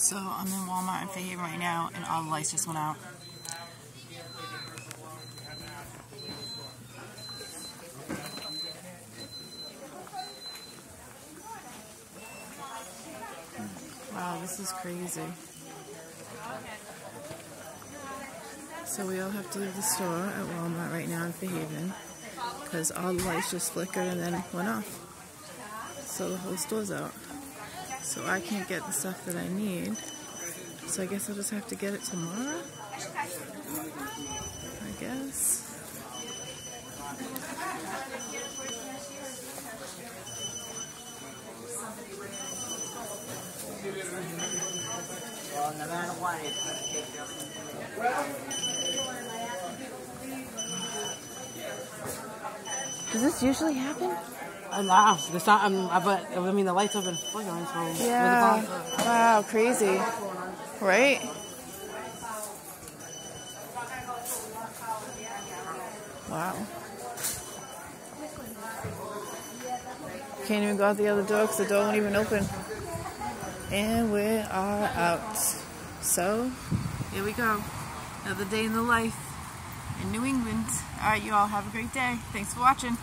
So I'm in Walmart in Fairhaven right now, and all the lights just went out. Wow, this is crazy. So we all have to leave the store at Walmart right now in Fairhaven because all the lights just flickered and then went off. So the whole store's out. So I can't get the stuff that I need. So I guess I'll just have to get it tomorrow? I guess. Does this usually happen? Wow, the sun, um, uh, but I mean the lights have been flickering, so Yeah. Wow, crazy. Right? Wow. Can't even go out the other door because the door won't even open. And we are out. So, here we go. Another day in the life in New England. All right, you all have a great day. Thanks for watching.